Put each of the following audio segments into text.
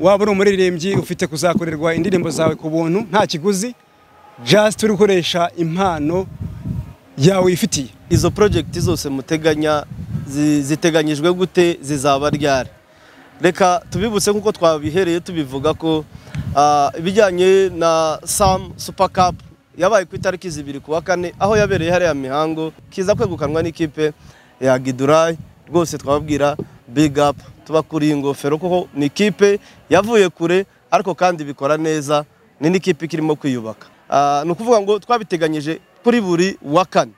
waba uri umuririmbyi ufite kuzakorerwa indirimbo zawe ku buntu nta kiguzi just uri gukoresha impano yawe wifitiye izo project zose muteganya zi- ziteganyijwe gute zizaba ryari? Reka tubibutse nk'uko twabihereye tubivuga ko ah, ibijyanye na sam super cup yabaye ku itariki zibiri ku wa kane aho yabereye hariya mihango kiza kwegukanwa n'ikipe ya gidurayi. Rwose twababwira big up. Tubakuriye ingofero kuko ni ikipe yavuye kure ariko kandi bikora neza ni n'ikipe ikirimo kwiyubaka. Ah, ni ukuvuga ngo twabiteganyije kuri buri wa kane.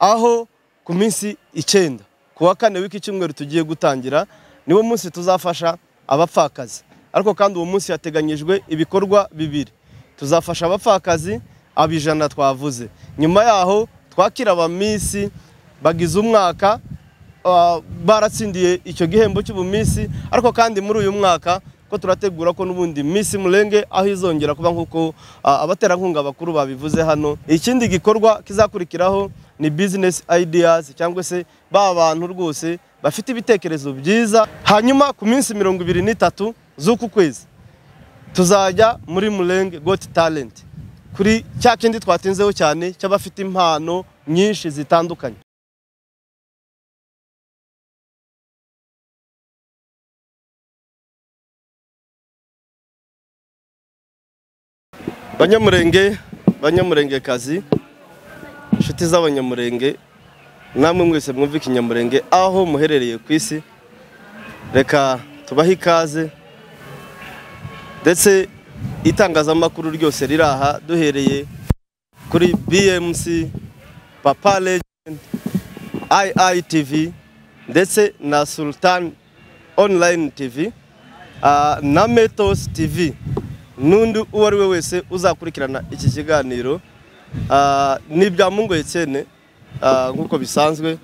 Aho ku minsi icyenda ku wa kane w'iki cyumweru tugiye gutangira niwo munsi tuzafasha abapfakazi. Ariko kandi uwo munsi hateganyijwe ibikorwa bibiri. Tuzafasha abapfakazi abijana twavuze. Nyuma yaho twakira abamisi bagize umwaka baratsindiye icyo gihembo cy'ubumisi ariko kandi muri uyu mwaka ko turategura ko n'ubundi Miss Murenge aho izongera kuba nk'uko ah, abaterankunga bakuru babivuze hano. Ikindi gikorwa kizakurikiraho ni business ideas cyangwa se ba bantu rwose bafite ibitekerezo byiza. Hanyuma ku minsi mirongo ibiri n'itatu z'uku kwezi tuzajya muri Murenge Got Talent. Kuri cya kindi twatinzeho cyane cy'abafite impano nyinshi zitandukanye. Banyamurenge banyamurengekazi inshuti z'abanyamurenge namwe mwese mwumva ikinyamurenge aho muherereye ku isi. Reka tubahe ikaze ndetse itangazamakuru ryose riri aha duhereye kuri bmc papa legend iitv ndetse na sultan online tv ah, na metos tv n'undi uwo ari we wese uzakurikirana iki kiganiro ah, ni ibya mungoye cyene ah, nk'uko bisanzwe.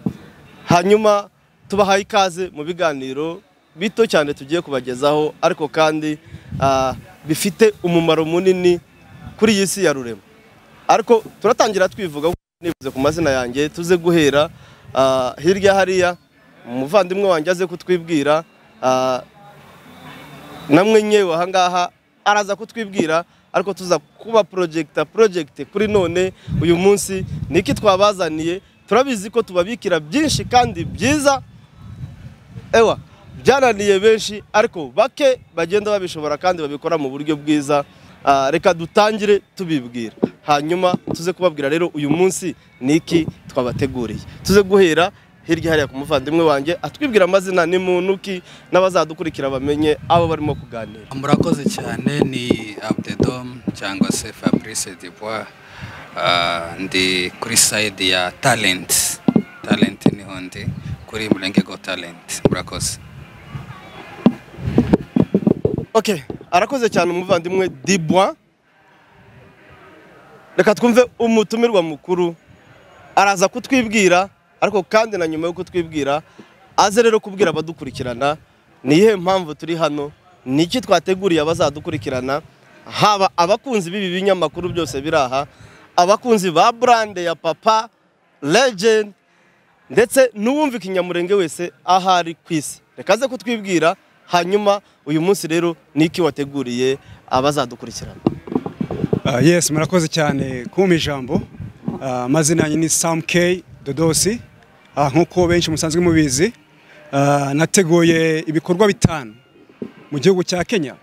Hanyuma tubahaye ikaze mu biganiro bito cyane tugiye kubagezaho ariko kandi ah, bifite umumaro munini kuri iyi si ya rurema. Ariko turatangira twivuga nibuze ku mazina yanjye tuze guhera hirya hariya umuvandimwe wanjye aze kutwibwira namwe nyewe ahangaha araza kutwibwira ariko tuza kuba porojegita porojegite kuri none uyu munsi ni iki twabazaniye? Turabizi ko tubabikira byinshi kandi byiza. Ewa byananiye benshi ariko bake bagenda babishobora kandi babikora mu buryo bwiza. Ah, reka dutangire tubibwira. Hanyuma tuze kubabwira rero uyu munsi ni iki twabateguriye. Tuze guhera hirya hariya ku muvandimwe wanjye atwibwira amazina ni muntu ki n'abazadukurikira bamenye abo barimo kuganira. Murakoze cyane ni abdedom cyangwa se fabrice dubois. Ah, ndi kuri sayidi ya talent. Talent ni ho ndi kuri murenge go talent. Murakoze. Arakoze cyane umuvandimwe dibwa reka twumve umutumirwa mukuru. Araza kutwibwira ariko kandi na nyuma yo kutwibwira aze rero kubwira abadukurikirana ni iyihe mpamvu turi hano? Ni iki twateguriye abazadukurikirana? Haba abakunzi b'ibi binyamakuru byose biri aha? Abakunzi ba burande ya papa legend? Ndetse n'uwumva ikinyamurenge wese aho ari ku isi. Reka aze kutwibwira hanyuma uyu munsi rero ni iki wateguriye abazadukurikirana? Ah, yes murakoze cyane. Kumpa ijambo. Ah, amazina yanjye ni Sam K. Dodosi. Nk'uko benshi musanzwe mubizi ah, nateguye ibikorwa bitanu mu gihugu cya Kenya.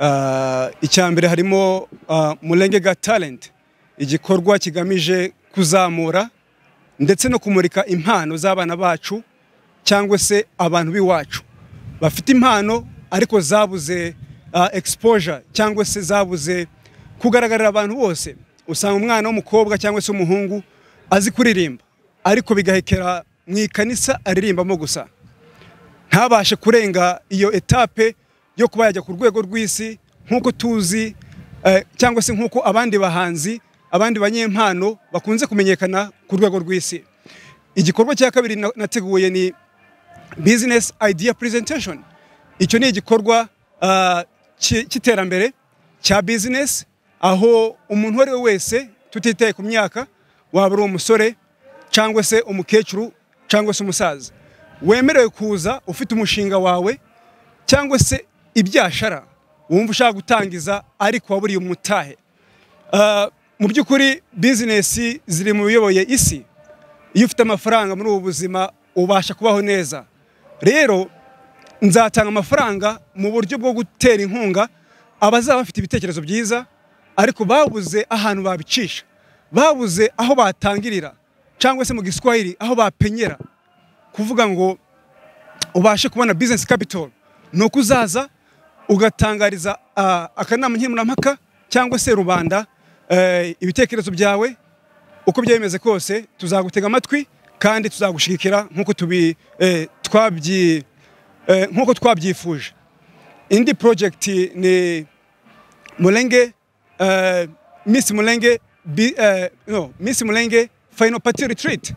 Ah, icya mbere harimo ah, Mulenge Got Talent igikorwa kigamije kuzamura ndetse no kumurika impano z'abana bacu cyangwa se abantu b'iwacu. Bafite impano ariko zabuze exposure cyangwa se zabuze kugaragarira abantu bose. Usanga umwana w'umukobwa cyangwa se w'umuhungu azi kuririmba. Ariko bigahekera mu ikanisa aririmbamo gusa. Ntabashe kurenga iyo etape yo kuba yajya ku rwego rw'isi nk'uko tuzi eh, cyangwa se nk'uko abandi bahanzi abandi banyempano bakunze kumenyekana ku rwego rw'isi. Igikorwa cya kabiri na- nateguye ni business idea presentation. Icyo ni igikorwa ah, cy- cy'iterambere cya business aho umuntu uwo ari we wese tutitaye ku myaka waba uri umusore cyangwa se umukecuru cyangwa se umusaza. Wemerewe kuza ufite umushinga wawe cyangwa se ibyashara wumva ushaka gutangiza ariko waburiye umutahe. Ah, mu by'ukuri bizinesi ziri mu biyoboye isi. Iyo ufite amafaranga muri ubu buzima ubasha kubaho neza. Rero nzatanga amafaranga mu buryo bwo gutera inkunga abazaba bafite ibitekerezo byiza ariko babuze ahantu babicisha. Babuze aho batangirira. Cyangwa se mu giswahili aho bapenyera kuvuga ngo ubashe kubona business capital. Ni uko uzaza ugatangariza akanama nkemurampaka cyangwa se rubanda eh, ibitekerezo byawe uko byemeze kose tuzagutega amatwi kandi tuzagushigikira nk'uko eh, nk'uko twabyifuje. Indi project ni Mulenge eh, Miss Mulenge bi, Final Party Retreat.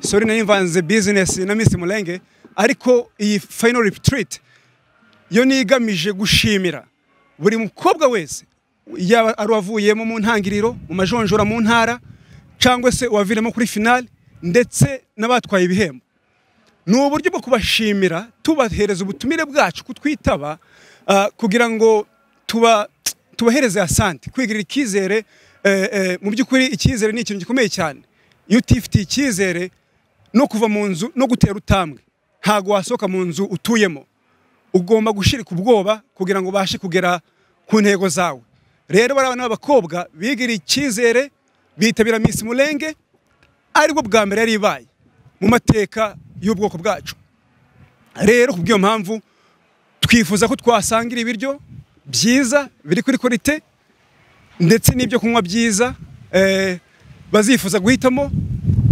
Sorry nari mvanze business na Miss Mulenge ariko iyi Final Retreat yo ni igamije gushimira. Buri mukobwa wese yaba ari uwavuyemo mu ntangiriro mu majonjora mu ntara cyangwa se uwaviremo kuri finale ndetse n'abatwaye ibihembo. Ni uburyo bwo kubashimira tubahereza ubutumire bwacu kutwitaba ah, kugira ngo tuba tubahereze asante. Kwigirira icyizere eh, eh, mu by'ukuri icyizere ni ikintu gikomeye cyane. Iyo utifitiye icyizere no kuva mu nzu no gutera utambwe. Ntabwo wasohoka mu nzu utuyemo. Ugomba gushirika ubwoba kugira ngo ubashe kugera ku ntego zawe. Rero bariya bana b'abakobwa bigiriye icyizere bitabira Miss Mulenge ari bwo bwa mbere yari ibaye mu mateka y'ubwoko bwacu. Rero ku bw'iyo mpamvu twifuza ko twasangira ibiryo byiza biri kuri korite ndetse n'ibyo kunywa byiza eh, bazifuza guhitamo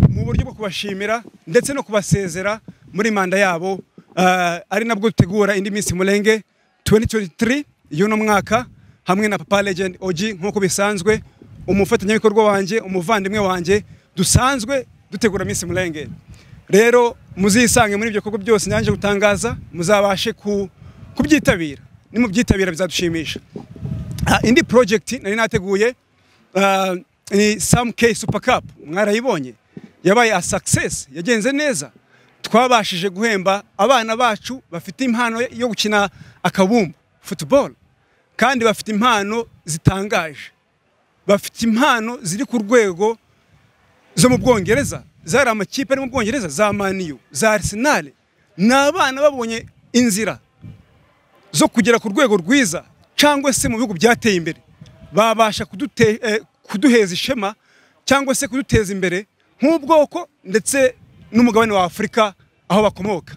mu buryo bwo kubashimira ndetse no kubasezera muri manda yabo ah, ari nabwo dutegura indi minsi murenge 2023 y'uno mwaka hamwe na papa legend OG nk'uko bisanzwe umufatanyabikorwa wanjye umuvandimwe wanjye dusanzwe dutegura minsi murenge rero muzisange muri ibyo bikorwa byose nyange gutangaza muzabashe ku- kubyitabira. Nimubyitabira bizadushimisha. Ah, indi project nari nateguye ah, ni Sam K Super Cup. Mwarayibonye. Yabaye a success. Yagenze neza. Twabashije guhemba abana bacu bafite impano yo gukina akabumbu football. Kandi bafite impano zitangaje. Bafite impano ziri ku rwego zo mu Bwongereza. Zari amakipe ari mu Bwongereza za Man U za Arsenal. Ni abana babonye inzira zo kugera ku rwego rwiza cyangwa se mu bihugu byateye imbere. Babasha eh, kuduheza ishema cyangwa se kuduteza imbere nk'ubwoko ndetse n'umugabane wa Afurika aho bakomoka.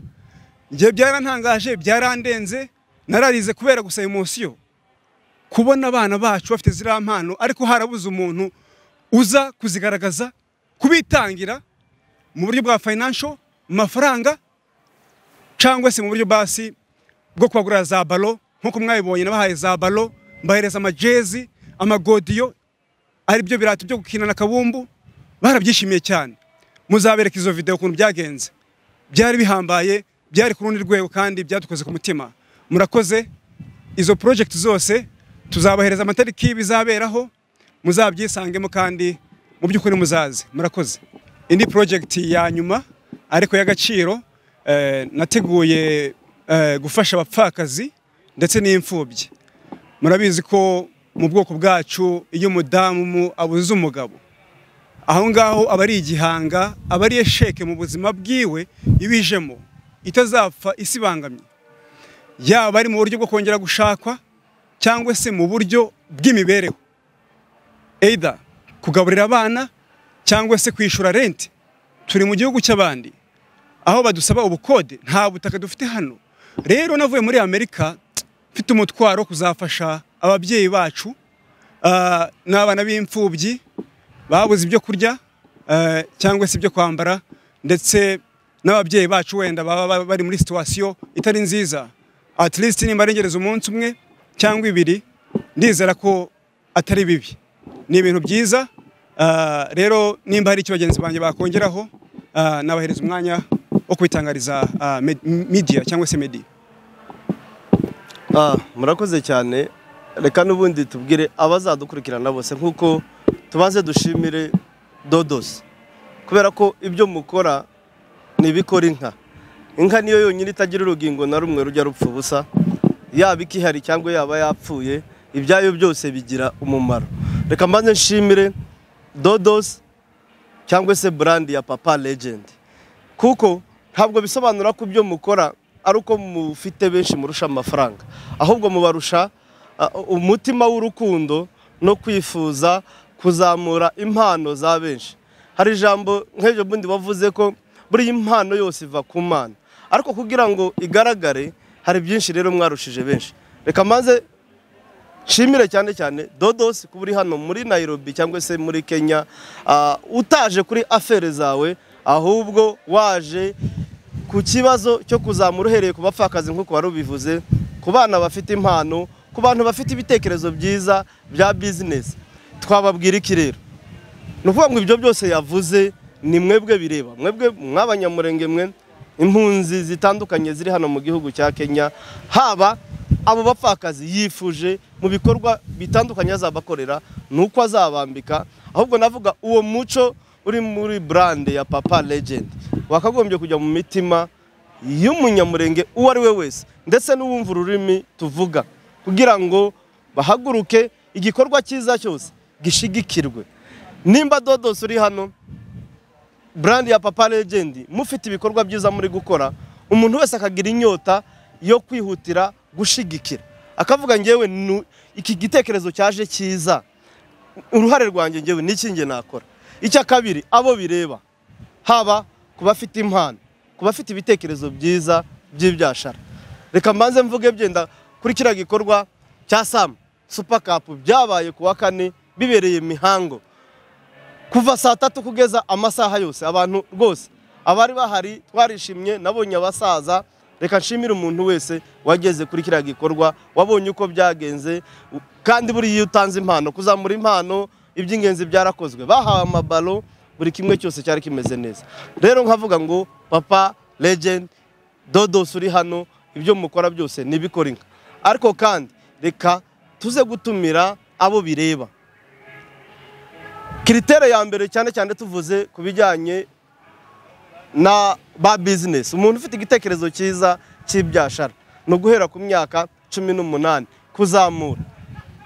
Njye byarantangaje byarandenze nararize kubera gusa emosiyo kubona abana bacu bafite ziriya mpano ariko harabuze umuntu uza kuzigaragaza kubitangira mu buryo bwa financial mu mafaranga cyangwa se mu buryo basi bwo kubagurira za balo nk'uko mwabibonye nabahaye za balo mbahereza amajezi amagodiyo ari byo birato byo gukinana akabumbu barabyishimiye cyane. Muzabereka izo video ukuntu byagenze. Byari bihambaye byari ku rundi rwego kandi byadukoze ku mutima. Murakoze izo project zose tuzabahereza amatariki bizaberaho muzabyisangemo kandi mu by'ukuri muzaze. Murakoze. Indi project ya nyuma ariko y'agaciro eh, nateguye eh, gufasha abapfakazi ndetse n'imfubyi. Murabizi ko mu bwoko bwacu iyo umudamu abuze umugabo. Aho ngaho aba ari igihanga aba ari esheke mu buzima bwiwe ibijemo. Itazapfa isibangamye yaba ari mu buryo bwo kongera gushakwa cyangwa se mu buryo bw'imibereho. Either kugaburira abana cyangwa se kwishyura renti turi mu gihugu cy'abandi. Aho badusaba ubukode nta butaka dufite hano. Rero navuye muri amerika mfite umutwaro kuzafasha ababyeyi bacu ah, n'abana b'imfubyi babuze ibyo kurya eh, cyangwa se ibyo kwambara ndetse n'ababyeyi bacu wenda baba ba- bari muri situwasiyo itari nziza. At least nimba arengereza umunsi umwe cyangwa ibiri ndizera ko atari bibi. Ni ibintu byiza ah, rero nimba hari icyo bagenzi banjye bakongeraho ah, nabahereza umwanya wo kubitangariza med- media cyangwa se media. Murakoze cyane. Reka n'ubundi tubwire abazadukurikirana bose nk'uko tubanze dushimire dodos. Kubera ko ibyo mukora ni ibikora inka. Inka niyo yonyine itagira urugingo na rumwe rujya rupfa ubusa. Yaba ikihari cyangwa yaba yapfuye ibyayo byose bigira umumaro. Reka mbanze nshimire dodos cyangwa se brand ya papa legend. Kuko ntabwo bisobanura ko ibyo mukora ari uko mufite benshi murusha amafaranga. Ahubwo mubarusha uh, umutima w'urukundo no kwifuza kuzamura impano za benshi. Hari ijambo nk'ejo bundi wavuze ko buriya impano yose iva ku mana. Ariko kugira ngo igaragare hari byinshi rero mwarushije benshi. Reka maze nshimire cyane cyane dodos kuba uri hano muri Nairobi cyangwa se muri Kenya ah, utaje kuri afere zawe ahubwo waje ku kibazo cyo kuzamura uhereye ku bapfakazi nk'uko wari ubivuze ku bana bafite impano ku bantu bafite ibitekerezo byiza bya bizinesi twababwira iki rero? Ni ukuvuga ngo ibyo byose yavuze ni mwebwe bireba. Mwebwe mw'abanyamurenge mwe impunzi zitandukanye ziri hano mu gihugu cya kenya haba abo bapfakazi yifuje mu bikorwa bitandukanye azabakorera ni uko azabambika. Ahubwo navuga uwo muco uri muri burande ya papa legend. Wakagombye kujya mu mitima y'umunyamurenge uwo ari we wese ndetse n'uwumva ururimi tuvuga. Kugira ngo bahaguruke igikorwa cyiza cyose gishigikirwe. Nimba dodos uri hano burandi ya papa legend mufite ibikorwa byiza muri gukora umuntu wese akagira inyota yo kwihutira gushigikira. Akavuga ngewe iki gitekerezo cyaje cyiza. Uruhare rwanjye ngewe n'iki nge nakora? Icya kabiri abo bireba. Haba ku bafite impano ku bafite ibitekerezo byiza by'ibyashara. Reka mbanze mvuge byenda kuri kiriya gikorwa cya samu supa kapu byabaye ku wa kane bibereye mihango kuva saa tatu kugeza amasaha yose abantu rwose abari bahari twarishimye nabonye abasaza. Reka nshimire umuntu wese wageze kuri kiriya gikorwa wabonye uko byagenze. Kandi buriya iyo utanze impano kuzamura impano iby'ingenzi byarakozwe. Bahawe amabalo buri kimwe cyose cyari kimeze neza. Rero nkavuga ngo papa legend dodos uri hano ibyo mukora byose nibikora inka. Ariko kandi reka tuze gutumira abo bireba. Kiritere ya mbere cyane cyane tuvuze ku bijyanye na ba bizinesi umuntu ufite igitekerezo cyiza cy'ibyashara ni uguhera ku myaka cumi n'umunani kuzamura.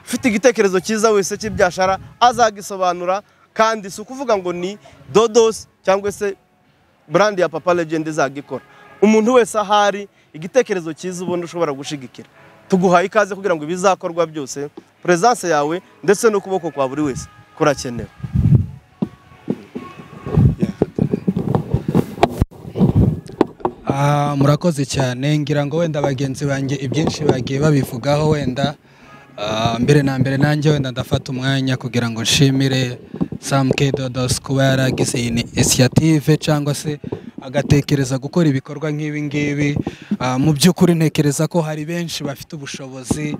Ufite igitekerezo cyiza wese cy'ibyashara azagisobanura. Kandi si ukuvuga ngo ni dodos cyangwa se burandi ya papa legend izagikora. Umuntu wese ahari igitekerezo cyiza ubona ushobora gushigikira. Tuguhaye ikaze kugira ngo ibizakorwa byose perezanse yawe ndetse n'ukuboko kwa buri wese. Kurakenewe. Ah, murakoze cyane. Ngira ngo wenda bagenzi banjye ibyinshi bagiye babivugaho wenda mbere na mbere nanjye wenda ndafata umwanya kugira ngo nshimire Sam K Dodos kuba yaragize iyi initiative cyangwa se agatekereza gukora ibikorwa nk'ibi ngibi. Ah, mu by'ukuri ntekereza ko hari benshi bafite ubushobozi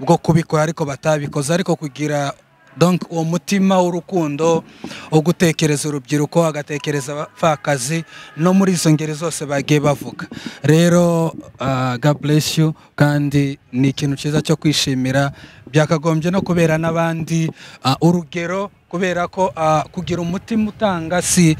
bwo kubikora ariko batabikoze. Ariko kugira donc uwo mutima w'urukundo wo gutekereza urubyiruko agatekereza abapfakazi no muri izo ngeri zose bagiye bavuga. Rero bless you kandi ni ikintu cyiza cyo kwishimira. Byakagombye no kubera n'abandi ah, urugero kubera ko ah, kugira umutima utanga si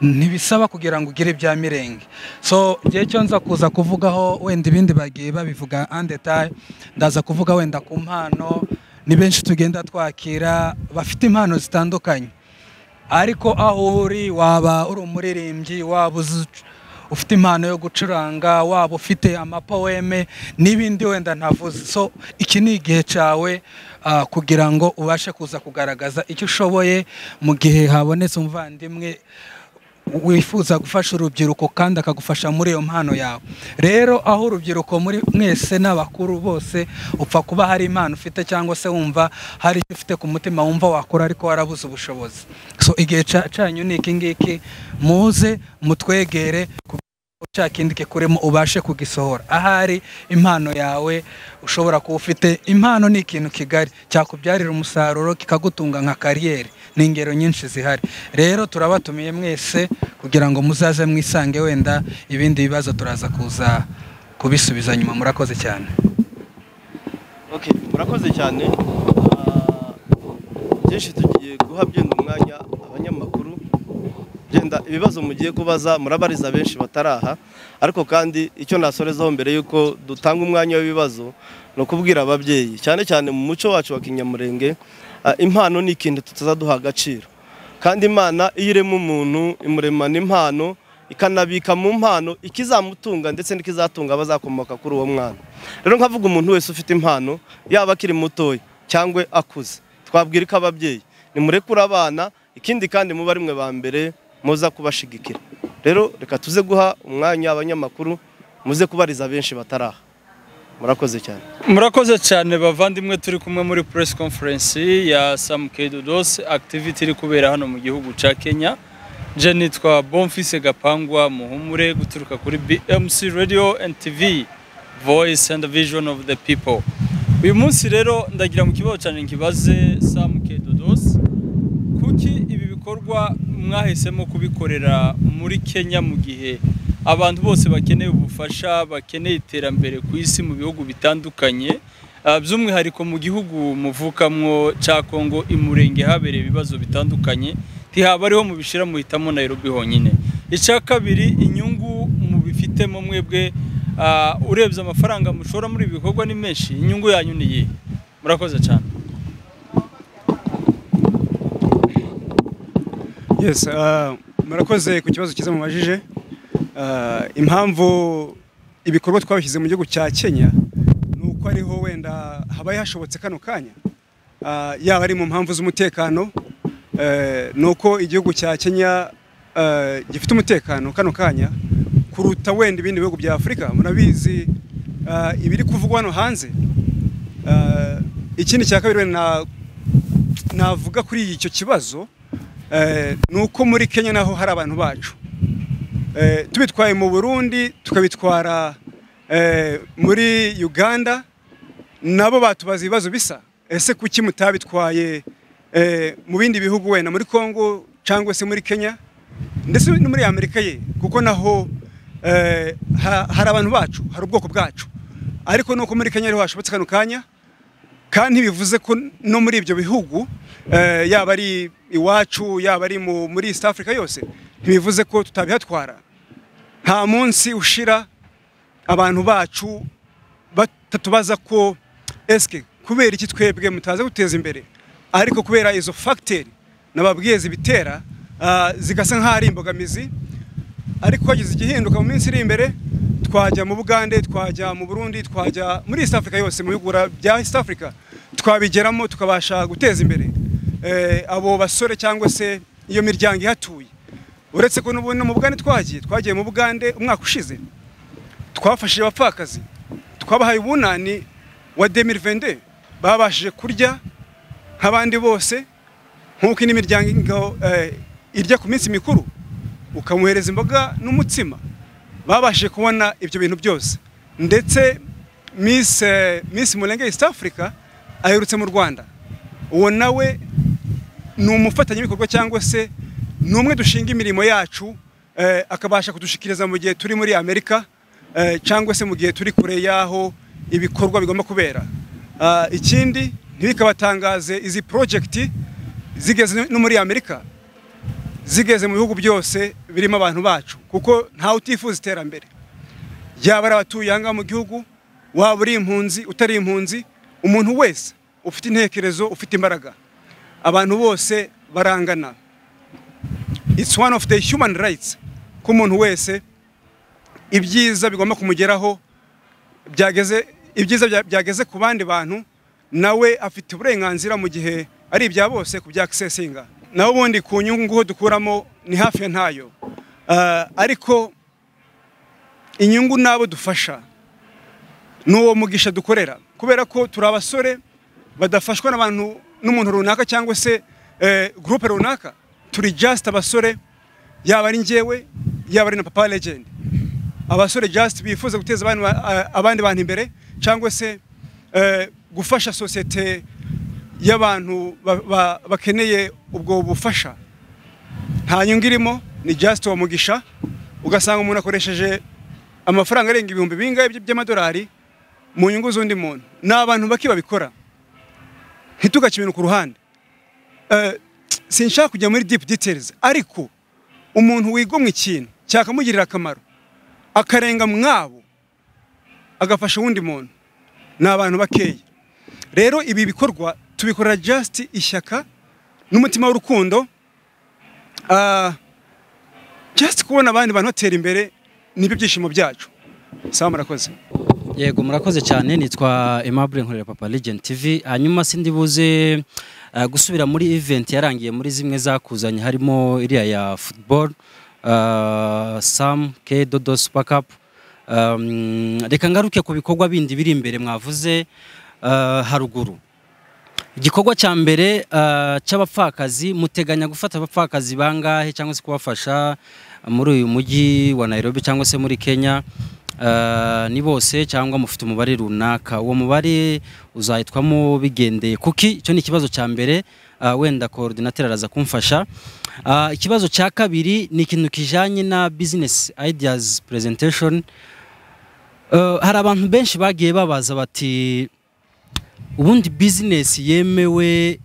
ntibisaba kugira ngo ugire ibya mirenge. So igihe cyo nza kuza kuvugaho wenda ibindi bagiye babivuga en detail ndaza kuvuga wenda ku mpano ni benshi tugenda twakira bafite impano zitandukanye. Ariko aho uri waba uri umuririmbyi waba ufite impano yo gucuranga waba ufite amapoweme n'ibindi wenda ntavuze. So iki ni igihe cyawe ah, kugira ngo ubashe kuza kugaragaza icyo ushoboye mu gihe habonetse umuvandimwe wifuza gufasha urubyiruko kandi akagufasha muri iyo mpano yawe. Rero aho urubyiruko muri mwese n'abakuru bose upfa kuba hari impano ufite cyangwa se wumva hari icyo ufite ku mutima wumva wakora ariko warabuze ubushobozi. So igihe canyu ni iki ngiki? Muze mutwegere cya kindi kikurimo ubashe kugisohora. Ahari impano yawe ushobora kuba ufite impano ni ikintu kigari. Cyakubyarira umusaruro kikagutunga nka kariyeri. Ni ingero nyinshi zihari. Rero turabatumiye mwese kugira ngo muzaze mwisange wenda ibindi bibazo turaza kuza kubisubiza nyuma. Murakoze cyane. Murakoze cyane. Ah, byinshi tugiye guha byenda umwanya abanyamakuru genda ibibazo mugiye kubaza murabariza benshi bataraha. Ariko kandi icyo nasorezaho mbere y'uko dutanga umwanya w'ibibazo ni ukubwira ababyeyi. Cyane cyane mu muco wacu wa kinyamurenge impano ni ikintu tutazaduha agaciro. Kandi imana iyo irema umuntu imuremana impano ikanabika mu mpano ikizamutunga ndetse n'ikizatunga abazakomoka kuri uwo mwana. Rero nkavuga umuntu wese ufite impano yaba akiri mutoya cyangwa akuze twabwira ko ababyeyi nimurekure abana ikindi kandi muba ari mwe ba mbere muza kubashigikira. Rero reka tuze guha umwanya abanyamakuru muze kubariza benshi bataraha. Murakoze cyane. Murakoze cyane bavandimwe turi kumwe muri press conference ya Sam K Dodos activity iri kubera hano mu gihugu cya Kenya. Je nitwa Bonfise Gapangwa muhumure guturuka kuri BMC Radio and TV Voice and Vision of the People. Uyu munsi rero ndagira mu kibazo cyane nkibaze Sam K Dodos kuki ibi bikorwa mwahisemo kubikorera muri Kenya mu gihe abantu bose bakeneye ubufasha bakeneye iterambere ku isi mu bihugu bitandukanye. Ah, by'umwihariko mu gihugu muvukamwo cya Kongo imurenge habereye ibibazo bitandukanye ntihaba ariho mubishira muhitamo Nairobi honyine. Icya kabiri inyungu mubifitemo mwebwe ah, urebye amafaranga mushora muri ibi bikorwa ni menshi inyungu yanyu ni iyihe? Murakoze cyane murakoze ku kibazo cyiza mubajije. Uh, impamvu ibikorwa twabishyize mu gihugu cya Kenya ni uko ariho wenda habaye hashobotse kano kanya. Uh, yaba ari mu mpamvu z'umutekano, uh, ni uko igihugu cya Kenya uh, gifite umutekano kano kanya kuruta wenda ibindi bihugu bya Afurika. Murabizi uh, ibiri kuvugwa hano hanze. Uh, ikindi cya kabiri navuga kuri icyo kibazo ni uko muri Kenya naho hari abantu bacu. Eh, tubitwaye mu Burundi tukabitwara eh, muri Uganda nabo batubaza ibibazo bisa. Ese kuki mutabitwaye eh, mu bindi bihugu wenda? Muri Congo cyangwa se muri Kenya? Ndetse no muri Amerika ye kuko naho eh, ha- hari abantu bacu hari ubwoko bwacu. Ariko nuko muri Kenya ariho hashobotse kano kanya kandi ntibivuze ko no muri ibyo bihugu eh, yaba ari iwacu yaba ari mu- muri East Africa yose ntibivuze ko tutabihatwara. Nta munsi ushira abantu bacu batatubaza ko eske kubera iki twebwe mutaza guteza imbere? Ariko kubera izo facteurs nababwiye zibitera ah, zigasa nk'aho ari imbogamizi ariko hagize igihinduka mu minsi iri imbere twajya mu Bugande twajya mu Burundi twajya muri East Africa yose mu bihugu bya East Africa. Twabigeramo tukabasha guteza imbere eh, abo basore cyangwa se iyo miryango ihatuye. Uretse ko n'ubu mu Bugande twagiye twagiye mu Bugande umwaka ushize. Twafashije abapfakazi twabahaye ubunani wa 2022 babashije kurya nk'abandi bose nk'uko indi miryango eh, irya ku minsi mikuru. Ukamuhereza imboga n'umutsima. Babashije kubona ibyo bintu byose. Ndetse Miss eh, Miss Mulenge East Africa aherutse mu Rwanda. Uwo nawe ni umufatanyabikorwa cyangwa se ni umwe dushinga imirimo yacu eh, akabasha kudushikiriza mu gihe turi muri Amerika eh, cyangwa se mu gihe turi kure y'aho ibikorwa bigomba kubera. Ah, ikindi ntibikabatangaze izi project zigeze no muri Amerika. Zigeze mu bihugu byose birimo abantu bacu kuko ntawe utifuza iterambere. Yaba ari abatuye aha ngaha mu gihugu waba uri impunzi utari impunzi umuntu wese ufite intekerezo ufite imbaraga. Abantu bose barangana. It's one of the human rights ko umuntu wese ibyiza bigomba kumugeraho byageze ibyiza bya- byageze ku bandi bantu nawe afite uburenganzira mu gihe ari ibya bose ku bya accessinga naho ubundi ku nyungu dukuramo ni hafi ntayo. Ah, ariko inyungu n'abo dufasha ni uwo mugisha dukorera. Kubera ko turi abasore badafashwa n'abantu n'umuntu runaka cyangwa se eh, groupe runaka turi just abasore yaba ari njyewe yaba ari na papa legend. Abasore just bifuza guteza a- abandi bantu imbere cyangwa se eh, gufasha sosiyete y'abantu ba- ba- bakeneye ubwo bufasha. Nta nyungu irimo ni just uwo mugisha ugasanga umuntu akoresheje amafaranga arenga ibihumbi bingahe by- by'amadolari mu nyungu z'undi muntu. Ni abantu bake babikora. Ntitugace ibintu ku ruhande. Eh, sinshaka kujya muri deep details ariko umuntu wigomwa ikintu cyakamugirira akamaro. Akarenga mwabo agafasha uwundi muntu. Ni abantu bakeya. Rero ibi bikorwa tubikorera just ishyaka n'umutima w'urukundo. Ah, just kubona abandi bantu batera imbere ni byo byishimo byacu. Sawa murakoze. Yego murakoze cyane. Nitwa Aimable nkorera Papa Legend TV hanyuma sindi buze uh, gusubira muri event yarangiye muri zimwe zakuzanye. Harimo iriya ya football uh, Sam K Dodo Cup. Um, reka ngaruke ku bikorwa bindi biri imbere mwavuze haruguru. Igikorwa cya mbere uh, cy'abapfakazi muteganya gufata abapfakazi bangahe cyangwa se kubafasha muri uyu mujyi wa Nairobi cyangwa se muri Kenya? Uh, ni bose cyangwa mufite umubare runaka? Uwo mubare uzahitwamo bigendeye kuki icyo ni ikibazo cya mbere uh, wenda coordinateur araza kumfasha. Ikibazo cya kabiri ni ikintu kijanye na business ideas presentation. Uh, hari abantu benshi bagiye babaza bati ubundi bizinesi yemewe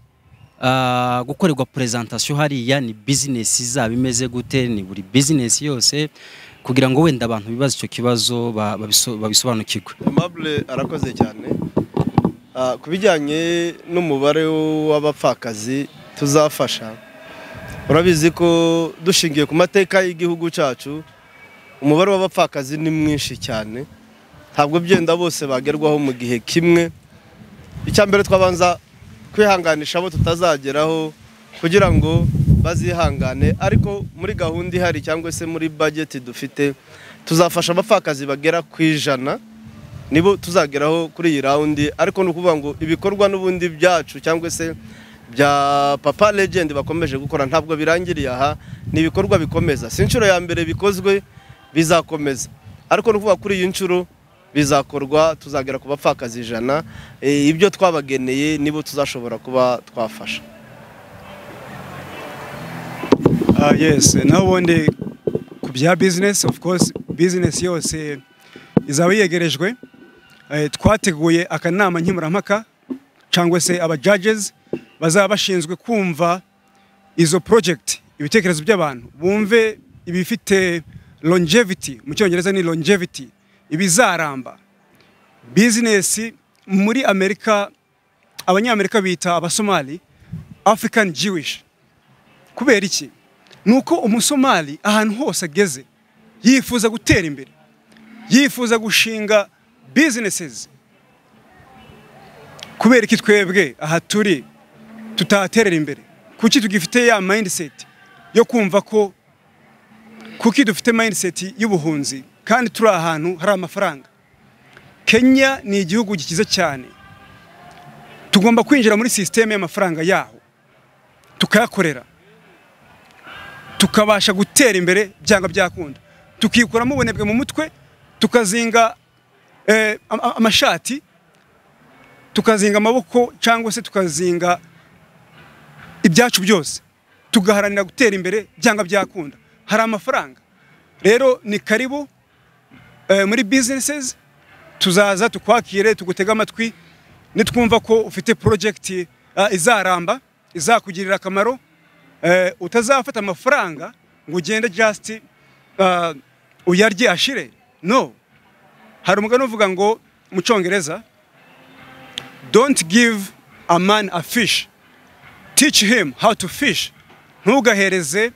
ah, gukorerwa presentation hariya ni bizinesi izaba imeze gute? Ni buri bizinesi yose? Kugira ngo wenda abantu bibaza icyo kibazo ba- babiso- babisobanukirwe. Aimable arakoze cyane. Ah, ku bijyanye n'umubare w'abapfakazi tuzafasha. Urabizi ko dushingiye ku mateka y'igihugu cyacu umubare w'abapfakazi ni mwinshi cyane. Ntabwo byenda bose bagerwaho mu gihe kimwe. Icya mbere twabanza kwihanganisha abo tutazageraho kugira ngo bazihangane. Ariko muri gahunda ihari cyangwa se muri bageti dufite tuzafasha abapfakazi bagera ku ijana nibo tuzageraho kuri iyi rawundi ariko ni ukuvuga ngo ibikorwa n'ubundi byacu cyangwa se bya papa legend bakomeje gukora ntabwo birangiriye aha. Ni ibikorwa bikomeza. Si inshuro ya mbere bikozwe bizakomeza. Ariko ni ukuvuga kuri iyi nshuro bizakorwa tuzagera ku bapfakazi ijana. Eh, ibyo twabageneye nibo tuzashobora kuba twafasha. Ah, yes. Naho ubundi ku bya business of course business yose izaba yegerejwe. Eh, twateguye akanama nkemurampaka cyangwa se aba judges bazaba bashinzwe kumva izo project ibitekerezo by'abantu. Bumve ibifite longevity mu cyongereza ni longevity. Ibizaramba. Business muri amerika abanyamerika bita abasomali african jewish. Kubera iki? Ni uko umusomali ahantu hose ageze yifuza gutera imbere. Yifuza gushinga businesses. Kubera iki twebwe aha turi tutahaterera imbere? Kuki tugifite ya mindset yo kumva ko kuki dufite mindset y'ubuhunzi? Kandi turi ahantu hari amafaranga. Kenya ni igihugu gikize cyane. Tugomba kwinjira muri sisiteme y'amafaranga yaho. Tukayakorera. Tukabasha gutera imbere byanga byakunda. Tukikuramo ubunebwe mu mutwe tukazinga eh, am- am- amashati tukazinga amaboko cyangwa se tukazinga ibyacu byose. Tugaharanira gutera imbere byanga byakunda. Hari amafaranga. Rero ni karibu muri businesses tuzaza tukwakire tugutega amatwi nitwumva ko ufite project uh, izaramba izakugirira akamaro. Eh, utazafata amafaranga ngo ugende uh, uyarye ashire. No. Hari umugani uvuga ngo mu cyongereza don't give a man a fish. Teach him how to fish. Ntugahereze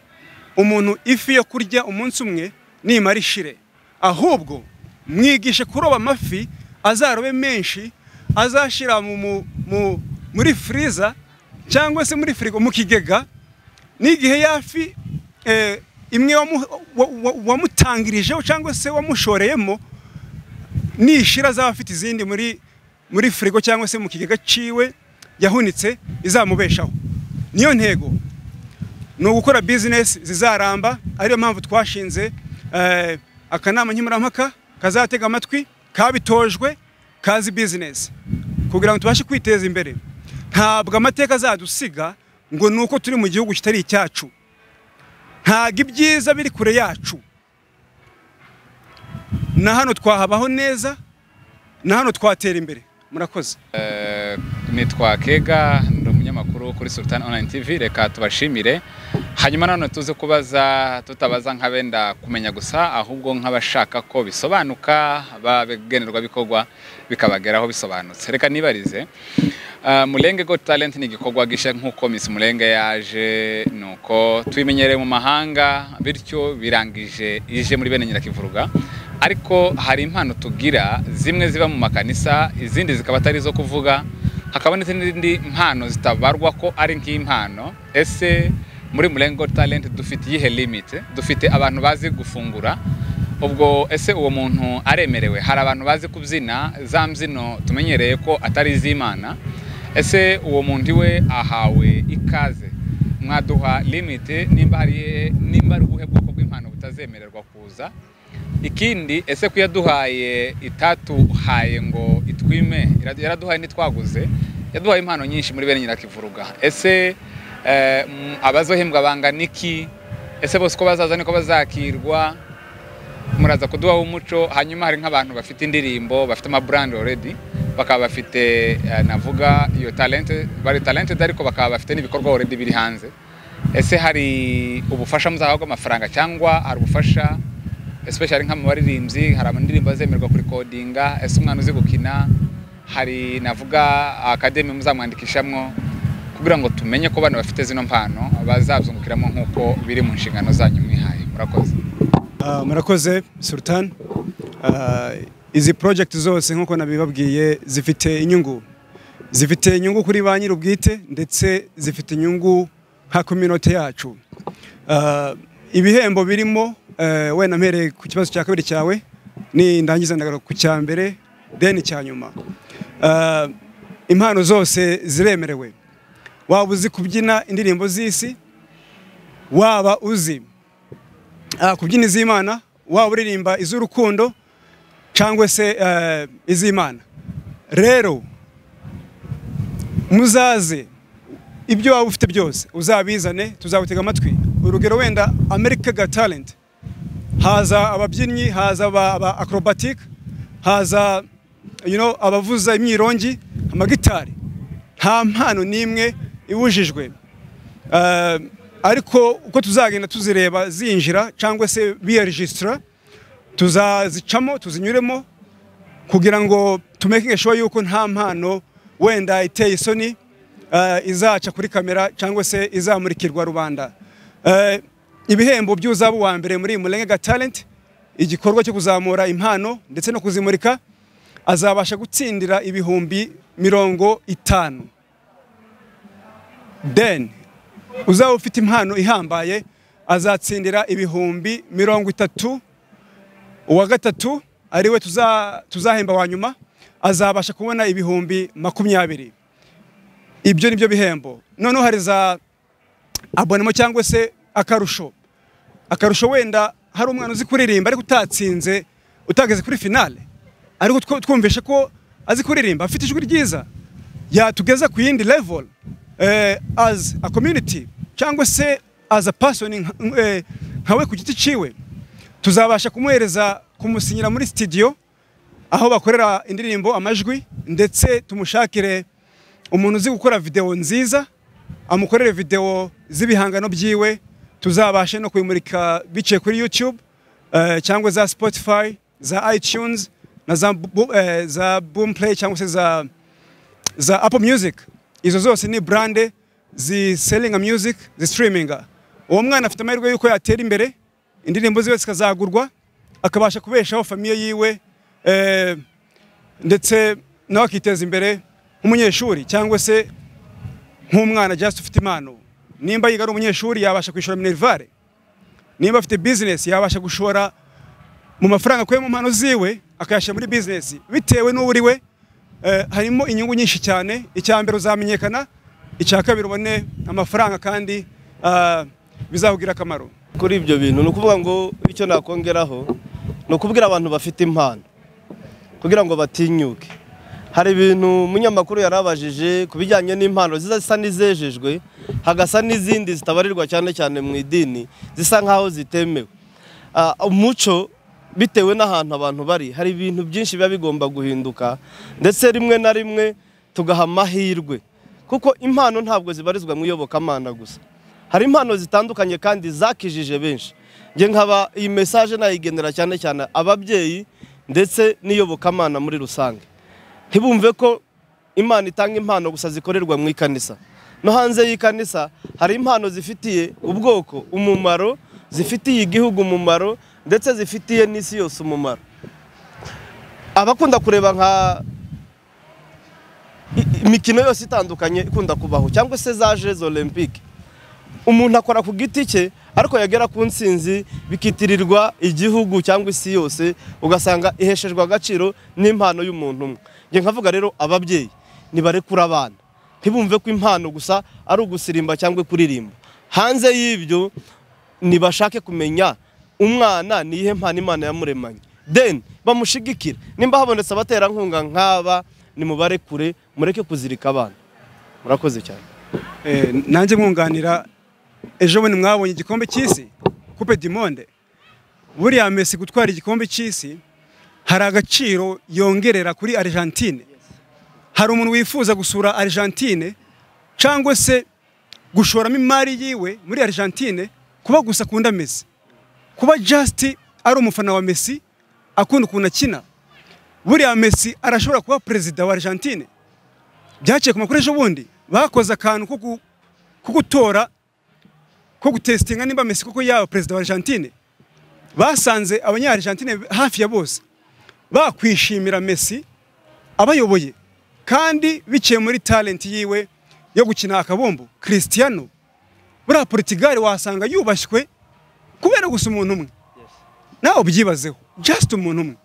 umuntu ifi yo kurya umunsi umwe nimara ishire. Ahubwo mwigishe kuroba amafi azarobe menshi mu, muri firiza cyangwa se muri firigo mu kigega. N'igihe yafi eh, imwe wamu- wa- wa- wamutangirijeho cyangwa se wamushoreyemo nishira azaba afite izindi muri muri firigo cyangwa se mu kigega ciwe yahunitse izamubeshaho. Niyo ntego. Ni ugukora bizinesi zizaramba ariyo mpamvu twashinze eh, akanama nkemurampaka kazatega amatwi kabitojwe kazi bizinesi kugira ngo tubashe kwiteza imbere. Ntabwo amateka azadusiga ngo ni uko turi mu gihugu kitari icyacu. Ntabwo ibyiza biri kure yacu. Na hano twahabaho neza na hano twatera imbere. Murakoze. Nitwa kega ndi umunyamakuru kuri sultan online tv reka tubashimire. Hanyuma none tuze kubaza tutabaza nk'abenda kumenya gusa ahubwo nk'abashaka ko bisobanuka bagenerwabikorwa bikabageraho bisobanutse. Reka nibarize. Uh, Mulenge Got Talent ni igikorwa gisha nk'uko Miss Mulenge yaje nuko tubimenyereye mu mahanga bityo birangije ije muri bene Nyirakivuruga. Ariko hari impano tugira zimwe ziba mu makanisa izindi zikaba atari zo kuvuga hakaba n'izindi mpano zitabarwa ko ari nk'impano. Ese muri Mulenge Got Talent dufite iyihe limit? Dufite abantu bazi gufungura? Ubwo ese uwo muntu aremerewe? Hari abantu bazi kubyina za mbyino tumenyereye ko atari iz'imana? Ese uwo muntu we ahawe ikaze? Mwaduha limite nimba hari nimba ari ubuhe bwoko bw'impano butazemererwa kuza? Ikindi ese ko yaduhaye itatuhaye ngo itwime? Yaraduhaye ntitwaguze yaduhaye impano nyinshi muri bene nyirakivuruga. Ese abazohembwa bangana iki ese bose uko bazaza niko bazakirwa? Muraza kuduha umuco hanyuma hari nk'abantu bafite indirimbo bafite amabrand already bakaba bafite eh, navuga iyo talent bari talented ariko bakaba bafite n'ibikorwa already biri hanze. Ese hari ubufasha muzahabwa amafaranga cyangwa hari ubufasha especially nka mu baririmbyi hari indirimbo zemerwa kuri codinga ese umwana uzi gukina? Hari navuga academy muzamwandikishamwo. Kugira ngo tumenye ko bana bafite zino mpano bazazungukiramo nk'uko biri mu nshingano zanyu mwihaye. Murakoze. Ah, murakoze sultan. Ah, izi project zose nk'uko nabibabwiye zifite inyungu. Zifite inyungu kuri ba nyir'ubwite ndetse zifite inyungu nka community yacu. Ah, ibihembo birimo eh, wenda mpereye ku kibazo cya kabiri cyawe ni ndangiza ndagaruka ku cya mbere then icya nyuma. Impano zose ziremerewe. Waba uzi kubyina indirimbo z'isi? Waba uzi ah, kubyina iz'imana? Waba uririmba iz'urukundo? Cyangwa se eh, iz'imana? Rero muzaze ibyo waba ufite byose. Uzabizane tuzagutega amatwi. Urugero wenda america ga talent. Haza ababyinnyi haza aba, acrobatic haza abavuza imyirongi amagitari nta mpano n'imwe ibujijwe Eh, ariko uko tuzagenda tuzireba zinjira cyangwa se biyaregisitara tuzazicamo tuzinyuremo kugira ngo tumekinge sure yuko nta mpano wenda iteye isoni eh, izaca kuri kamera cyangwa se izamurikirwa rubanda. Eh, ibihembo by'uzaba uwa mbere muri Mulenge ga Talent igikorwa cyo kuzamura impano ndetse no kuzimurika azabasha gutsindira ibihumbi mirongo itanu. Then uzaba ufite impano ihambaye azatsindira ibihumbi mirongo itatu uwa gatatu ari we tuza- tuzahemba wa nyuma azabasha kubona ibihumbi makumyabiri. Ibyo ni byo bihembo. Noneho hari za abonemo cyangwa se akarusho. Akarusho wenda hari umwana uzi kuririmba ariko utatsinze utageze kuri finale. Ariko tw- twumvishe ko azi kuririmba afite ijwi ryiza. Yatugeza ku yindi level. As a community cyangwa se as a person eh, nkawe ku giti ciwe tuzabasha kumuhereza kumusinyira muri studio aho bakorera indirimbo amajwi ndetse tumushakire umuntu uzi gukora video nziza amukorere video z'ibihangano byiwe tuzabashe no kubimurika biciye kuri YouTube eh, cyangwa za Spotify za iTunes na za, Bu- eh, za Boomplay cyangwa se za Apple Music. Izo zose ni brande ziselinga music zistreaminga uwo mwana afite amahirwe yuko yatera imbere indirimbo ziwe zikazagurwa akabasha kubeshaho famiye yiwe eh, ndetse nawe akiteza imbere nk'umunyeshuri cyangwa se nk'umwana just ufite impano. Nimba yiga ari umunyeshuri yabasha kwishora minerivare nimba afite business yabasha gushora mu mafaranga akuye mu mpano ziwe akayashyira muri business. Bitewe n'uwo uri we harimo inyungu nyinshi cyane. Icya mbere uzamenyekana icya kabiri ubone amafaranga kandi ah, bizakugira akamaro. Kuri ibyo bintu ni ukuvuga ngo icyo nakongeraho ni ukubwira abantu bafite impano kugira ngo batinyuke. Hari ibintu umunyamakuru yari abajije ku bijyanye n'impano zisa n'izejejwe hagasa n'izindi zitabarirwa cyane cyane mu idini zisa nk'aho zitemewe. Ah, umuco bitewe n'ahantu abantu bari. Hari ibintu byinshi biba bigomba guhinduka ndetse rimwe na rimwe tugaha amahirwe. Kuko impano ntabwo zibarizwa mu iyobokamana gusa. Hari impano zitandukanye kandi zakijije benshi. Njye nkaba iyi mesaje nayigenera cyane cyane ababyeyi ndetse n'iyobokamana muri rusange. Ntibumve ko imana itanga impano gusa zikorerwa mu ikanisa. No hanze y'ikanisa hari impano zifitiye ubwoko umumaro zifitiye igihugu umumaro ndetse zifitiye n'isi yose umumaro. Abakunda kureba nka imikino yose itandukanye ikunda kubaho cyangwa se za jeux olympique umuntu akora ku giti cye ariko yagera ku ntsinzi bikitirirwa igihugu cyangwa isi yose ugasanga iheshejwe agaciro n'impano y'umuntu umwe. Njye nkavuga rero ababyeyi nibarekura abana. Ntibumve ko impano gusa ari ugusirimba cyangwa kuririmba. Hanze y'ibyo nibashake kumenya umwana ni iyihe mpano imana yamuremanye? Then bamushigikire. Nimba habonetse abaterankunga nk'aba nimubarekure mureke kuzirika abana. Murakoze cyane. Eh, nanjye mwunganira ejo bundi mwabonye igikombe cy'isi coupe du monde. Buriya Messi gutwara igikombe cy'isi hari agaciro yongerera kuri Argentine. Hari umuntu wifuza gusura Argentine cyangwa se gushoramo imari yiwe muri Argentine kuba gusa akunda Messi. Kuba just ari umufana wa Messi akunda ukuntu akina. Buriya Messi arashobora kuba perezida wa Argentine. Byaciye ku makuru ejo bundi bakoze akantu ko gu- ko gutora ko gutesitinga nimba Messi koko yaba perezida wa Argentine. Basanze abanya Argentine hafi ya bose. Bakwishimira Messi abayoboye. Kandi biciye muri talent yiwe yo gukina akabombo Cristiano. Buriya Portugal wasanga yubashywe kubera gusa umuntu umwe. Nawe ubyibazeho just umuntu umwe.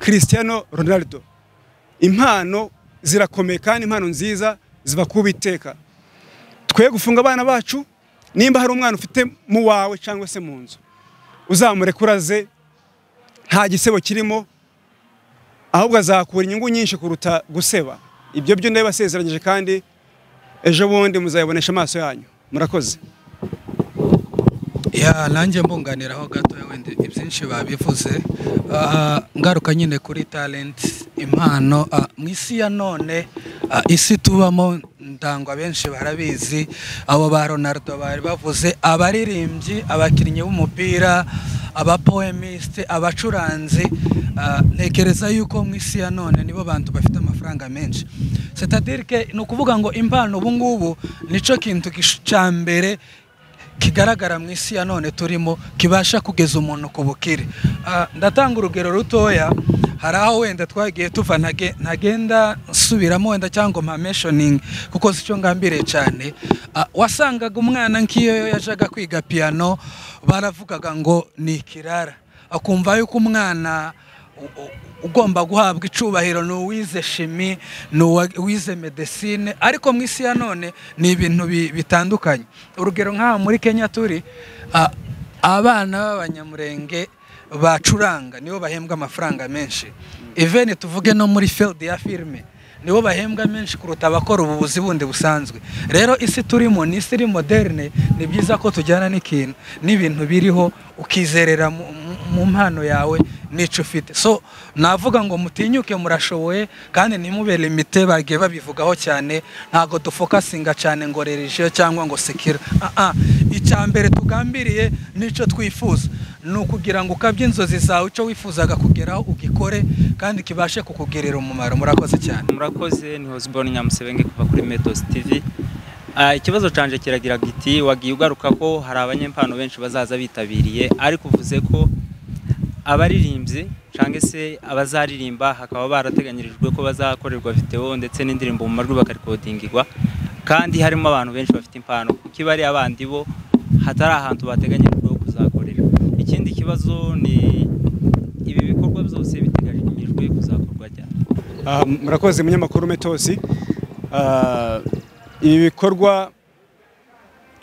Cristiano Ronaldo. Impano zirakomeye kandi impano nziza ziva ku Uwiteka. Twe gufunga abana bacu nimba hari umwana ufite mu wawe cyangwa se mu nzu uzamureke uraze nta gisebo kirimo ahubwo azakura inyungu nyinshi kuruta guseba. Ibyo byo ndabibasezeranyije kandi ejo bundi muzayibonesha amaso yanyu. Murakoze. Nanjye mbunganiraho gatoya wenda ibyinshi babivuze. Ah, ngaruka nyine kuri talent impano ah, mu isi ya none ah, isi tubamo ndangwa benshi barabizi. Abo ba ronaldo bari bavuze abaririmbyi abakinnyi b'umupira abapoemisite abacuranzi. Ntekereza yuko mu isi ya none nibo bantu bafite amafaranga menshi. C'est-à-dire que ni ukuvuga ngo impano ubu ngubu ni cyo kintu cya mbere kigaragara mu isi ya none turimo kibasha kugeza umuntu ku bukire. Ah, ndatanga urugero rutoya hari aho wenda twagiye tuva ntage- ntagenda nsubiramo wenda cyangwa mpameshoningi kuko si cyo ngambiriye cyane. Ah, wasangaga umwana nk'iyo yajaga kwiga piyano baravugaga ngo ni ikirara. Akumva yuko umwana ugomba guhabwa icubahiro ni uwize shimi ni uwize medesine ariko mu isi ya none ni ibintu bi- bitandukanye. Urugero nk'aha muri kenya turi abana b'abanyamurenge bacuranga nibo bahembwa amafaranga menshi. Eveni tuvuge no muri field ya filime nibo bahembwa menshi kuruta abakora ubuvuzi bundi busanzwe. Rero isi turimo ni isi iri moderne ni byiza ko tujyana n'ikintu n'ibintu biriho ukizerera mu- mpano yawe n'icyo ufite. So navuga ngo mutinyuke murashoboye kandi ntimube limite bagiye babivugaho cyane ntabwo dufokasinga cyane ngo religiyo cyangwa ngo sekira Ah, ah. icya mbere tugambiriye n'icyo twifuza ni ukugira ngo ukabye inzozi zawe icyo wifuzaga kugeraho ugikore kandi kibashe kukugirira umumaro. Murakoze cyane. Murakoze ni hosiboni nyamusebenge kuva kuri metos tv Ah, ikibazo canje kiragira giti wagiye ugaruka ko hari abanyempano benshi bazaza bitabiriye ariko uvuze ko abaririmbyi cyangwa se abazaririmba hakaba barateganyirijwe ko bazakorerwa videwo ndetse n'indirimbo mu majwi bakarikodingirwa kandi harimo abantu benshi bafite impano. Kuko iba ari abandi bo? Hatari ahantu bateganyirijwe kuzakorera. Ikindi kibazo ni ibi bikorwa byose biteganyijwe kuzakorwa ryari? Ah, murakoze munyamakuru metosi. Ah, ibi bikorwa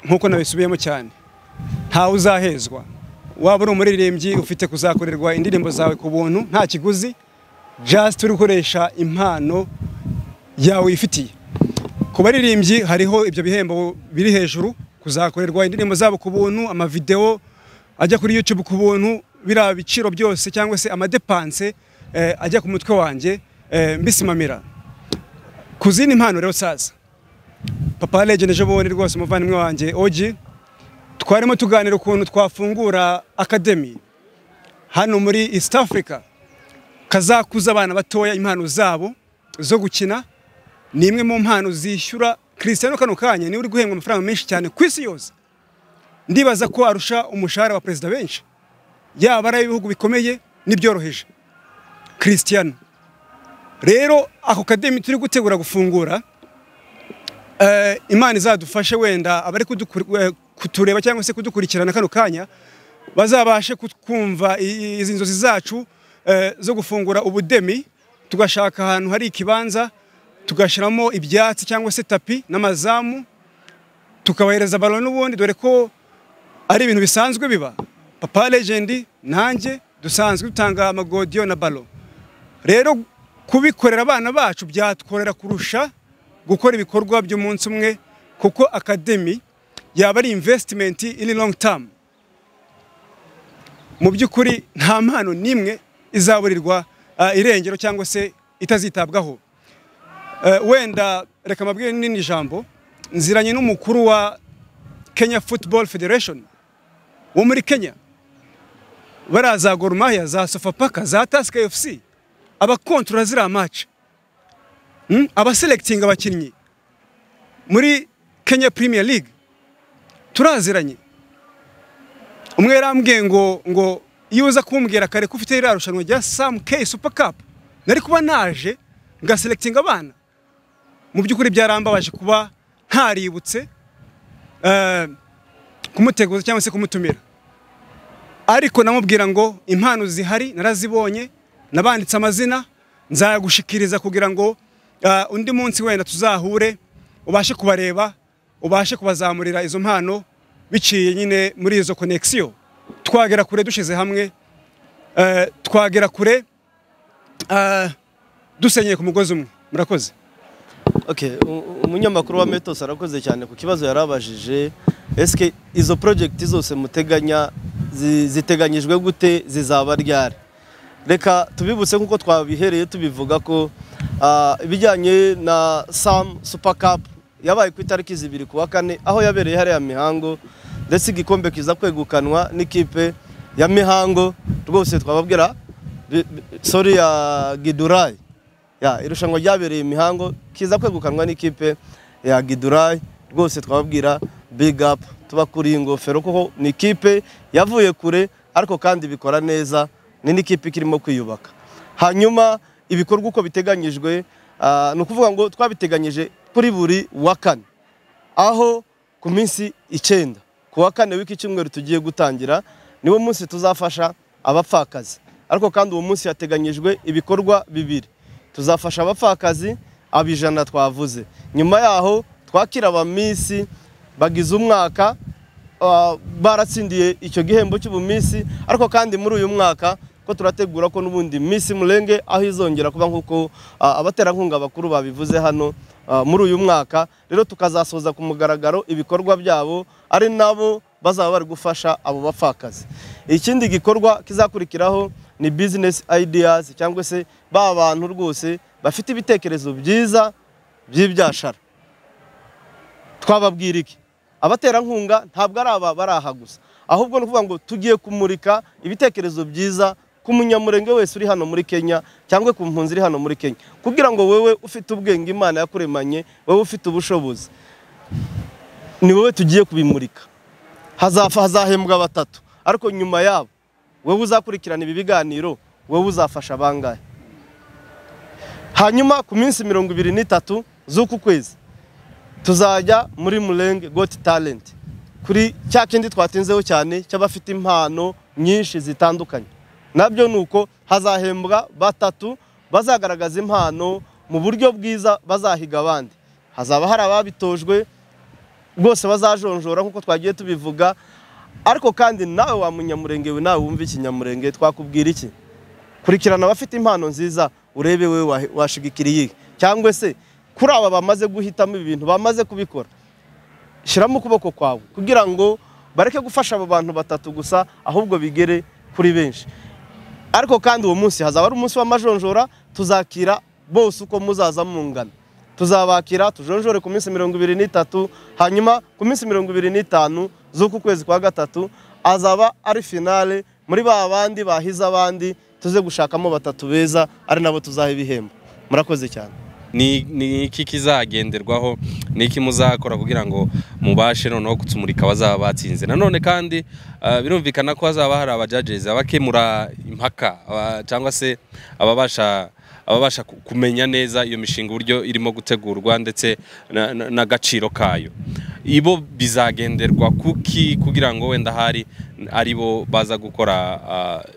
nk'uko nabisubiyemo cyane ntawe uzahezwa. Waba uri umuririmbyi ufite kuzakorerwa indirimbo zawe ku buntu nta kiguzi just uri gukoresha impano yawe wifitiye ku baririmbyi hariho ibyo bihembo biri hejuru kuzakorerwa indirimbo zabo ku buntu amavidewo ajya kuri YouTube ku buntu biriya biciro byose cyangwa se amadepanse eh, ajya ku mutwe wanjye eh, mbisimamira. Ku zindi mpano rero saza. Papa legend ejo bundi rwose umuvandimwe wanjye oji twarimo tuganira ukuntu twafungura akademi hano muri east africa kazakuza abana batoya impano zabo zo gukina. Ni imwe mu mpano zishyura Cristiano kano kanya ni we uri guhembwa amafaranga menshi cyane ku isi yose. Ndibaza ko arusha umushahara wa perezida benshi. Yaba ari ibihugu bikomeye n'ibyoroheje. Cristiano rero ako kademi turi gutegura gufungura eh, imana izadufashe wenda abari eh, kutureba cyangwa se kudukurikirana kano kanya bazabashe kumva izi nzozi zacu eh, zo gufungura ubudemi tugashaka ahantu hari ikibanza tugashyiramo ibyatsi cyangwa se tapi n'amazamu tukabahereza balo n'ubundi dore ko ari ibintu bisanzwe biba. Papa legend nanjye dusanzwe dutanga amagodiyo na balo rero kubikorera abana bacu byatworera kurusha gukora ibikorwa by'umunsi umwe kuko akademi yaba ari investment in long term. Mu by'ukuri nta mpano n'imwe izaburirwa ah, irengero cyangwa se itazitabwaho. Eh, wenda reka mabwire nini jambo. Nziranye n'umukuru wa Kenya Football Federation. Wo muri Kenya. Bariya za Gor Mahia za Sofapaka za Tusker FC abakontora ziriya match. Hmm? abaselectinga abakinnyi. Muri Kenya Premier League. Turaziranye. Umwe yarambwiye ngo ngo iyo uza kumbwira kare ko ufite iriya rushanwa rya Sam K Super Cup nari kuba naje ngaselectinga abana. Mu by'ukuri byarambabaje kuba ntaributse eh, kumuteguza cyangwa se kumutumira. Ariko namubwira ngo impano zihari narazibonye nabanditse amazina nzayagushikiriza kugira ngo ah, undi munsi wenda tuzahure ubashe kubareba ubashe kubazamurira izo mpano biciye nyine muri izo connection twagera kure dushyize hamwe eh, twagera kure ah, dusenyeye ku mugozi umwe. Murakoze? Umunyamakuru wa Metos arakoze cyane ku kibazo yarabajije. Eske izo project zose muteganya zi- ziteganyijwe gute zizaba ryari? Reka tubibutse nk'uko twabihereye tubivuga ko ah, ibijyanye na Sam Super Cup yabaye ku itariki zibiri ku wa kane aho yabereye hariya Mihango ndetse igikombe kiza kwegukanwa n'ikipe ya Mihango rwose twababwira sorry ya Gidurayi. Irushanwa ryabereye imihango kiza kwegukanwa n'ikipe ya Gidurayi. Rwose twababwira big up tuba kuri iyi ngofero kuko ni ikipe yavuye kure ariko kandi bikora neza ni n'ikipe ikirimo kwiyubaka. Hanyuma ibikorwa uko biteganyijwe ni ukuvuga ngo twabiteganyije kuri buri wa kane. Aho ku minsi icyenda ku wa kane w'iki cyumweru tugiye gutangira niwo munsi tuzafasha abapfakazi. Ariko kandi uwo munsi hateganyijwe ibikorwa bibiri. Tuzafasha abapfakazi abijana twavuze. Nyuma yaho twakira abamisi bagize umwaka ah, baratsindiye icyo gihembo cy'ubumisi ariko kandi muri uyu mwaka ko turategura ko n'ubundi misi murenge aho izongera kuba nk'uko ah, abaterankunga bakuru babivuze hano ah, muri uyu mwaka. Rero tukazasoza ku mugaragaro ibikorwa byabo ari nabo bazaba bari gufasha abo bapfakazi. Ikindi gikorwa kizakurikiraho ni business ideas cyangwa se ba bantu rwose bafite ibitekerezo byiza by'ibyashara. Twababwira iki? Abaterankunga ntabwo ari aba bari aha gusa. Ahubwo ni ukuvuga ngo tugiye kumurika ibitekerezo byiza ku munyamurenge wese uri hano muri kenya cyangwa ku mpunzi iri hano muri kenya. Kugira ngo wowe ufite ubwenge imana yakuremanye wowe ufite ubushobozi ni wowe tugiye kubimurika. Hazahembwa batatu. Ariko nyuma yabo wowe uzakurikirana ibi biganiro wowe uzafasha abangahe hanyuma ku minsi mirongo ibiri n'itatu z'uku kwezi tuzajya muri murenge goti talenti kuri cya kindi twatinzeho cyane cy'abafite impano nyinshi zitandukanye. Na byo ni uko hazahembwa batatu bazagaragaza impano mu buryo bwiza bazahiga abandi. Hazaba hari ababitojwe rwose bazajonjora nk'uko twagiye tubivuga ariko kandi nawe wa munyamurenge we nawe wumva ikinyamurenge twakubwira iki? Kurikirana abafite impano nziza urebe we wahe- washigikira iyihe cyangwa se kuri aba bamaze guhitamo ibi bintu bamaze kubikora shyiramo ukuboko kwawe. Kugira ngo bareke gufasha abo bantu batatu gusa ahubwo bigere kuri benshi. Ariko kandi uwo munsi hazaba ari umunsi w'amajonjora tuzakira bose uko muzaza mungana. Tuzabakira tujonjore ku minsi mirongo ibiri n'itatu hanyuma ku minsi mirongo ibiri n'itanu z'uku kwezi kwa gatatu azaba ari finale muri ba bandi bahize abandi tuze gushakamo batatu beza ari nabo tuzaha ibihembo. Murakoze cyane. Ni iki kizagenderwaho ni iki muzakora kugira ngo mubashe noneho gutsumurika abazaba batsinze. Nanone kandi ah, birumvikana ko hazaba hari abajajezi abakemura impaka cyangwa se ababasha ababasha ku- kumenya neza iyo mishinga uburyo irimo gutegurwa ndetse na- na- n'agaciro kayo. Ibo bizagenderwa kuki kugira ngo wenda hari ari bo baza gukora yo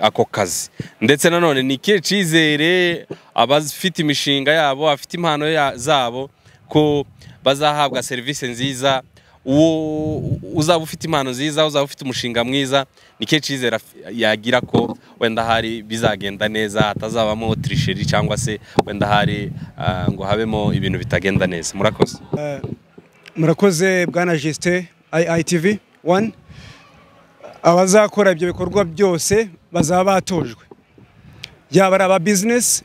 ako kazi. Ndetse nanone ni ikihe cyizere abafite imishinga yabo abafite impano zabo ko bazahabwa serivisi nziza? Uwo uzaba ufite impano nziza uzaba ufite umushinga mwiza ni ikihe cyizere yagira ko wenda hari bizagenda neza hatazabamo trisheri cyangwa se wenda hari ah, ngo habemo ibintu bitagenda neza? Murakoze. Murakoze bwana Justin IITV 1 abazakora ibyo bikorwa byose bazaba batojwe. Yaba ari aba business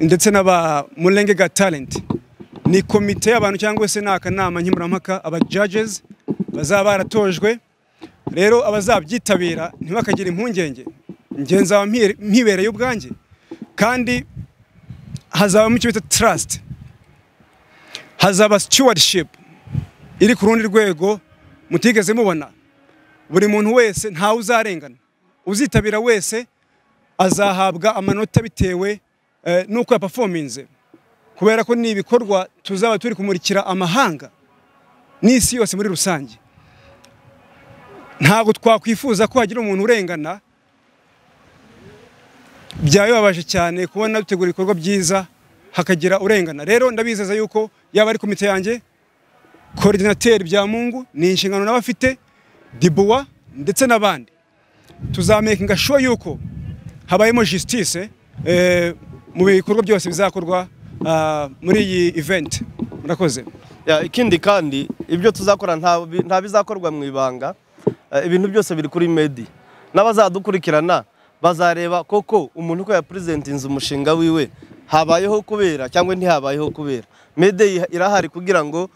ndetse n'aba Mulenge Got Talent. Ni komite y'abantu cyangwa se ni akanama nkemurampaka aba judges bazaba baratojwe. Rero abazabyitabira ntibakagira impungenge. Njye nzaba mpire- mpibereye ubwanjye. Kandi hazabamo icyo bita trust. Hazaba stewardship. Iri ku rundi rwego mutigeze mubona. Buri muntu wese ntawe uzarengana uzitabira wese azahabwa amanota bitewe eh, n'uko yapafominze kubera ko ni ibikorwa tuzaba turi kumurikira amahanga n'isi yose muri rusange. Ntabwo twakwifuza ko hagira umuntu urengana. Byaba bibabaje cyane kubona dutegura ibikorwa byiza hakagira urengana. Rero ndabizeza yuko yaba ari komite yanjye koordinateri bya mungu ni inshingano nawe afite. Dibuwa ndetse n'abandi. Tuzamekinga sho yuko habayemo justice eh, mu bikorwa byose bizakorwa ah, muri iyi event. Murakoze? Ikindi kandi ibyo tuzakora nta bi- nta bizakorwa mu ibanga Eh, ibintu byose biri kuri medi. N'abazadukurikirana bazareba koko umuntu uko yapurezentinze umushinga wiwe habayeho kubera cyangwa ntihabayeho kubera. Medi irahari kugira ngo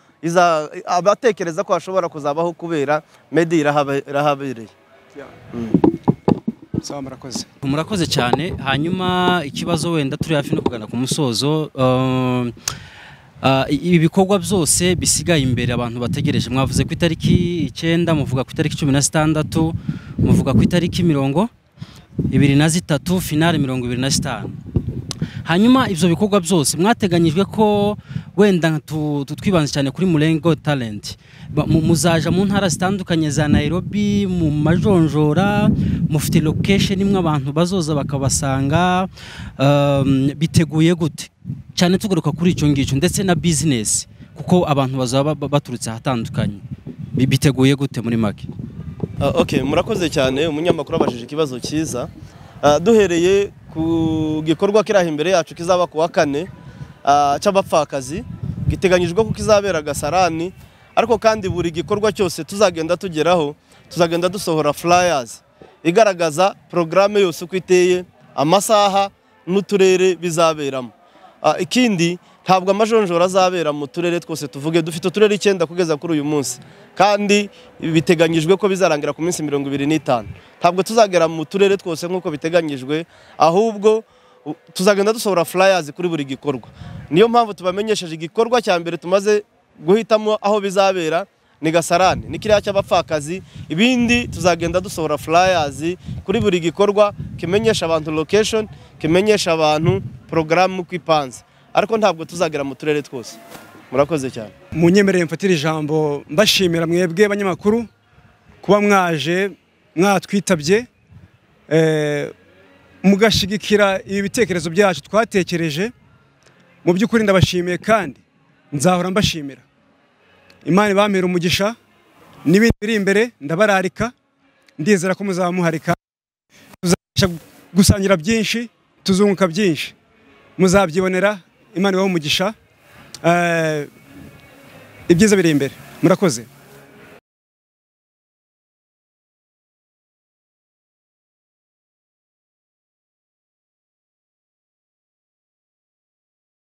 abatekereza ko hashobora kuzabaho kubera medi irahabereye sawa murakoze. Cyane. Hanyuma ikibazo wenda turi hafi no kugana ku musozo um, ah, ibi bikorwa byose bisigaye imbere abantu bategereje. Mwavuze ku itariki icyenda muvuga ku itariki cumi na zitandatu muvuga ku itariki mirongo ibiri na zitatu finale mirongo ibiri na zitanu. Hanyuma ibyo bikorwa byose mwateganyijwe ko wenda twibanze cyane kuri murengo talent. Ba- mu- muzaja mu ntara zitandukanye za nairobi mu majonjora mufite location imwe abantu bazoza bakabasanga um, biteguye gute. Cyane tugaruka kuri icyo ngicyo ndetse na business kuko abantu bazaba ba- baturutse ahatandukanye. Bi- biteguye gute muri make Ah, murakoze cyane. Umunyamakuru abajije ikibazo cyiza. Ah, duhereye ku gikorwa kiri aho imbere yacu kizaba ku wa kane ah, cy'abapfakazi giteganyijwe ko kizabera gasarani ariko kandi buri gikorwa cyose tuzagenda tugeraho tuzagenda dusohora flyers igaragaza porogaramu yose uko iteye amasaha n'uturere bizaberamo. Ah, ikindi ntabwo amajonjora azabera mu turere twose tuvuge dufite uturere icyenda kugeza kuri uyu munsi. Kandi biteganyijwe ko bizarangira ku minsi mirongo ibiri n'itanu. Ntabwo tuzagera mu turere twose nk'uko biteganyijwe ahubwo tuzagenda dusohora flyers kuri buri gikorwa. Niyo mpamvu tubamenyesheje igikorwa cya mbere tumaze guhitamo aho bizabera ni gasarani ni kiriya cy'abapfakazi ibindi tuzagenda dusohora flyers kuri buri gikorwa kimenyesha abantu location kimenyesha abantu porogaramu uko ipanze ariko ntabwo tuzagera mu turere twose. Murakoze cyane. Munyemerere mfatire ijambo mbashimira mwebwe abanyamakuru kuba mwaje mwatwitabye eh, mugashyigikira ibi bitekerezo byacu twatekereje. Mu by'ukuri ndabashimiye kandi nzahora mbashimira. Imana ibampera umugisha n'ibindi biri imbere ndabararika ndizera ko muzaba muharika tuzabasha gusangira byinshi tuzunguka byinshi. Muzabyibonera imana ibahe umugisha Eh, ibyiza biri imbere. Murakoze.